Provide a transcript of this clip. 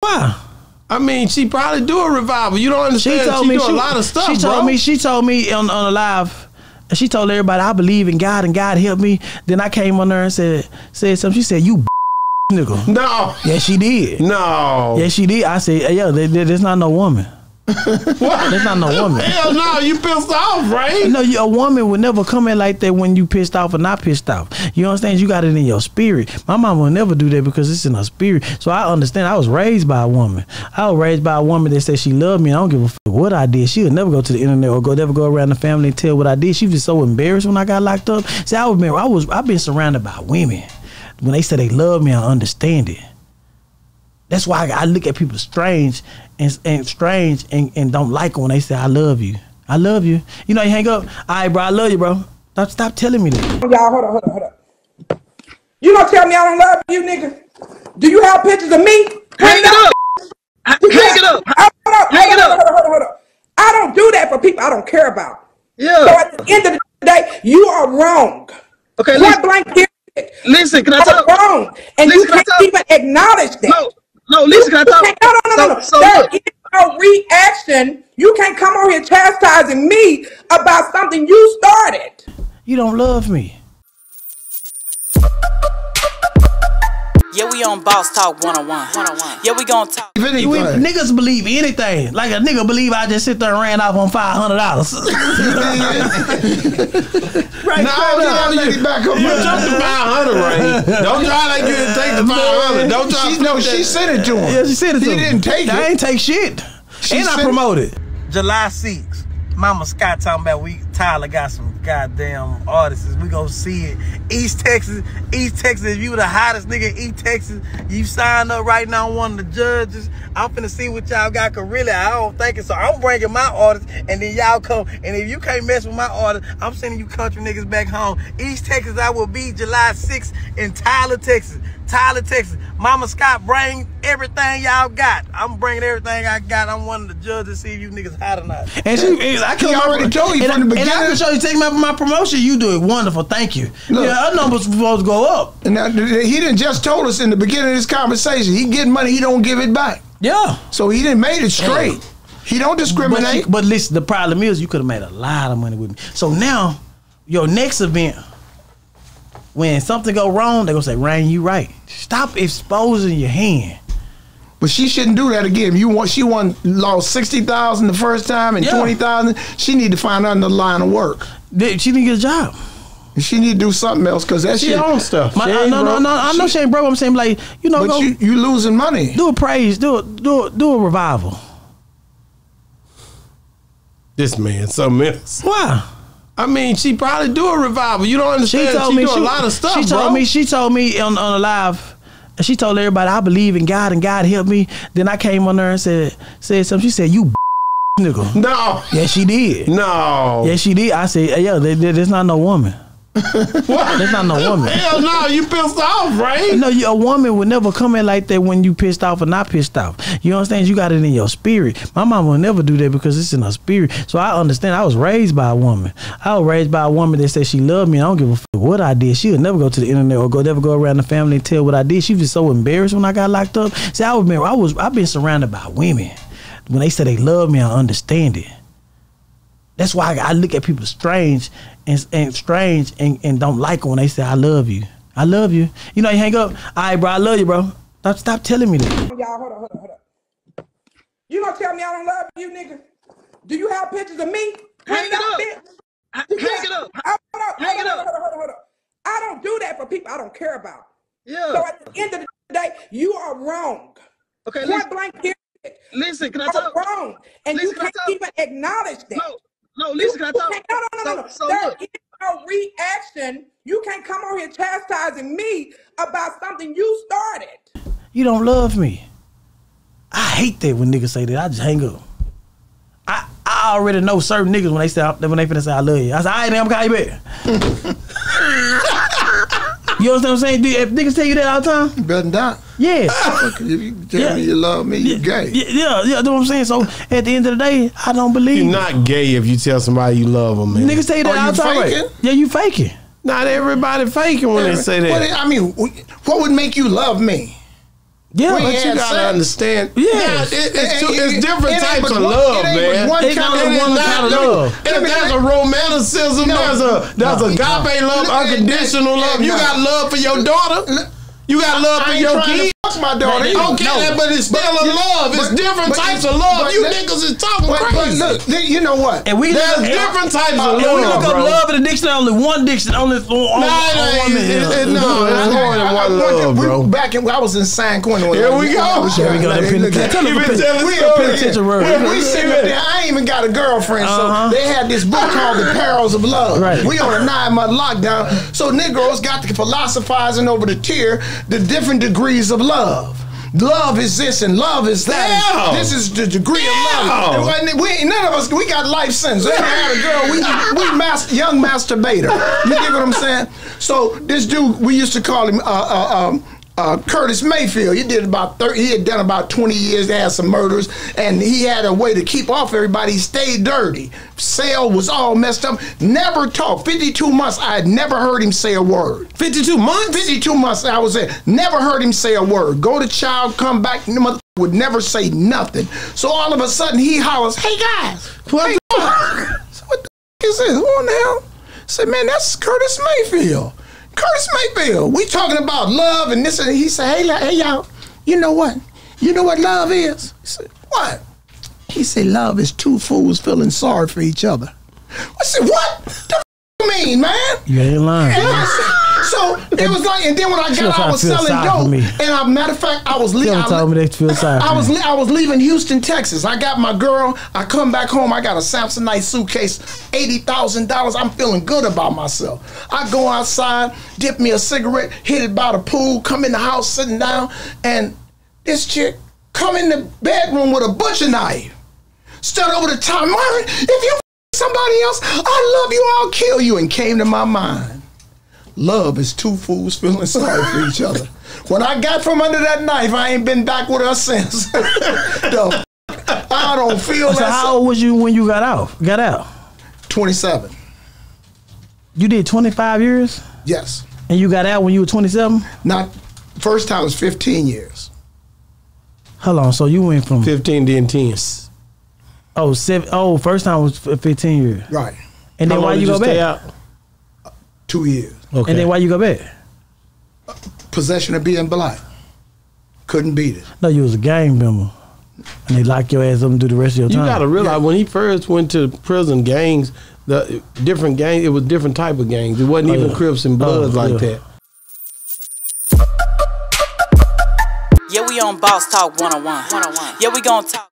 Why? I mean, she probably do a revival. You don't understand. She, told me do she, a lot of stuff, She told bro. me she told me on on a live. And she told everybody I believe in God and God help me. Then I came on there and said said something. She said you nigga. no, Yeah, she did. no. Yeah, she did. I said, yeah, there- there- there's not no woman. What? There's not no woman. Hell no, you pissed off, right? No, you, a woman would never come in like that when you pissed off or not pissed off. You understand? You got it in your spirit. My mom will never do that because it's in her spirit. So I understand. I was raised by a woman. I was raised by a woman that said she loved me. I don't give a fuck what I did. She would never go to the internet or go never go around the family and tell what I did. She was so embarrassed when I got locked up. See, I was I was I've been surrounded by women. When they say they love me, I understand it. That's why I, I look at people strange and, and strange and, and don't like it when they say I love you. I love you. You know, you hang up. All right, bro. I love you, bro. Stop, stop telling me that. Y'all, hold on, hold on, hold on. You don't tell me I don't love you, nigga. Do you have pictures of me? Hang it up. Hang it up. I, hold on, Hang hold it on, up. hold on, hold on, hold on. I don't do that for people I don't care about. Yeah. So at the end of the day, you are wrong. Okay, Point listen. blank period. Listen, can I You are talk? wrong. And you Listen, can I can't talk? even acknowledge that. No, no, listen, can I You talk? can't- No, no, no, no, no. So, so There look, is no reaction. You can't come over here chastising me about something you started. You don't love me. Yeah, we on Boss Talk 101. 101. Yeah, we gonna talk. If We, niggas believe anything. Like a nigga believe I just sit there and ran off on five hundred dollars. right, No, straight you up. gotta get it back up. You took the 500, right? Don't try like you didn't take the 500. Don't try She, no, she sent it to him. Yeah, she said it. He to me. didn't take I it. I ain't take shit. She and I said- promoted. July 6th. Mama Scott talking about we Tyler got some goddamn artists. We gonna see it. East Texas, East Texas. If you the hottest nigga in East Texas, you sign up right now. One of the judges. I'm finna see what y'all got. Cause really, I don't think it. So I'm bringing my artists, and then y'all come. And if you can't mess with my artists, I'm sending you country niggas back home. East Texas, I will be July 6th in Tyler, Texas. Tyler, Texas. Mama Scott, bring everything y'all got. I'm bringing everything I got. I'm one of the judges. See if you niggas hot or not. And she, is I He already told you from the I, And I can show you, take for my promotion. You do it wonderful. Thank you. Look. yeah, her numbers supposed to go up. And now, he didn't just told us in the beginning of this conversation. He get money, he don't give it back. Yeah. So he didn't made it straight. He don't But, discriminate. but listen, the problem is you could have made a lot of money with me. So now, your next event, when something go wrong, they gonna say, "Rain, you right. Stop exposing your hand." But she shouldn't do that again. You want she won lost sixty thousand the first time and Yeah. twenty thousand. She need to find another line of work. She didn't get a job. She need to do something else because that She shit. own stuff. My, She no, no, no, no. I know she ain't broke. I'm saying like you know, But go you you losing money. do a praise, do a do a, do a revival. This man, something else. Why? I mean, she probably do a revival. You don't She understand. She, told me do she, a lot of stuff, She told bro. me she told me on on a live. She told everybody I believe in God and God help me. Then I came on there and said said something. She said you nigga. no, Yeah, she did. no. Yeah, she did. I said, yeah, there, there- there's not no woman. what? There's not no woman. Hell no, you pissed off, right? No, you, a woman would never come in like that when you pissed off or not pissed off. You understand? You got it in your spirit. My mom will never do that because it's in her spirit. So I understand. I was raised by a woman. I was raised by a woman that said she loved me. I don't give a fuck what I did. She would never go to the internet or go never go around the family and tell what I did. She was so embarrassed when I got locked up. See, I was I was I've been surrounded by women. When they say they love me, I understand it. That's why I, I look at people strange and, and strange and, and don't like it when they say I love you. I love you. You know, you hang up. All right, bro. I love you, bro. Stop, stop telling me that. Y'all, hold on, hold on, hold on. You don't tell me I don't love you, nigga. Do you have pictures of me? Hang it up. up. Hang it up. Hold on, Hang hold it on, up. I don't do that for people I don't care about. Yeah. So at the end of the day, you are wrong. Okay, Point listen, blank period. listen, can I You are talk? wrong. And you Listen, can I can't talk? even acknowledge that. No, no, listen, can I You talk? can't- No, no, no, no, no. So, so There look, is no reaction. You can't come on here chastising me about something you started. You don't love me. I hate that when niggas say that. I just hang up. I, I already know certain niggas when they say when they finna say I love you. I say, all right, then I'm gonna call you back. you understand what I'm saying? If niggas tell you that all the time, You better not. Yeah. If you tell Yeah. me you love me, you gay. Yeah, yeah, yeah, know what I'm saying? So at the end of the day, I don't believe You're not gay if you tell somebody you love them, man. Niggas tell you that Are all you the time. right? faking? Yeah, you faking. Not everybody faking when they say that. What, I mean, what would make you love me? Yeah, We But you gotta sex. understand. Yeah. Nah, it- it's, two, it's it different types of love, it man. one It's kind of- one not- kind of no, love. If there's a romanticism, No. there's a there's a No. agape love, unconditional No. love. You got love for your daughter. You got love for I your kids. To fuck my daughter. They- either. Okay, No. that- but it's still But a you- love. It's different but- types of love. You that- niggas is talking But, but crazy. look, th- you know what? And we There's and- different types of And we look up bro. love in the dictionary. Only one dictionary. Only on, on, Nah, on it women. ain't- yeah. it- it- no, it's more than one love, we, bro. Back in, I was in San Quentin. when Here we go. when I was Here we go, the Like, pen- look at- tell us we the been pen- telling- we we a up here- penitentiary word. we- We sitting up there. I ain't even got a girlfriend, Uh-huh. so they had this book called The Perils of Love. Right. We on a nine month lockdown, so Negroes got to philosophizing over the tier, the different degrees of love. Love Love is this and love is that. This is the degree Yeah. of love. And we none of us we got life sentence. We had a girl. We we mas- young masturbator. You get what I'm saying? So this dude we used to call him uh, uh, um, uh, Curtis Mayfield. He did about 30, he had done about 20 years, they had some murders, and he had a way to keep off everybody. He stayed dirty. Cell was all messed up. Never talked. 52 months, I had never heard him say a word. 52 months? 52 months I was there. Never heard him say a word. Go to child, come back, the mother would never say nothing. So all of a sudden he hollers, hey guys, What hey, so what the f- is this? Who in the hell? I said, man, that's Curtis Mayfield. Curtis Mayfield. We talking about love and this and he said, hey, hey y'all, you know what? You know what love is? He said, what? He said, love is two fools feeling sorry for each other. I said, what? The f- you mean, man? You ain't lying. I so it was like, and then when I got out, I was selling dope. me. And a matter of fact, I was leaving. told me they feel sorry I was. I was leaving Houston, Texas. I got my girl. I come back home. I got a Samsonite suitcase, eighty thousand dollars. I'm feeling good about myself. I go outside, dip me a cigarette, hit it by the pool, come in the house, sitting down, and this chick come in the bedroom with a butcher knife. Stood over the top, Marvin. If you f- somebody else, I love you. I'll kill you. And came to my mind. Love is two fools feeling sorry for each other. When I got from under that knife, I ain't been back with her since. The f- I don't feel So that. how old was you when you got out? Got out? 27. You did 25 years, Yes. and you got out when you were 27. Not first time was 15 years. Hold on. So you went from 15 then 10. oh seven oh first time was 15 years, Right. and then How why long you did go stay back? out? Two years. Okay. And then why you go back? Possession of being black. Couldn't beat it. No, you was a gang member, and they lock your ass up and do the rest of your You time. gotta realize when he first went to prison, gangs, the different gangs, it was different type of gangs. It wasn't Oh, even yeah. Crips and Bloods Oh, like yeah. that. Yeah, we on Boss Talk 101. 101. Yeah, we gonna talk.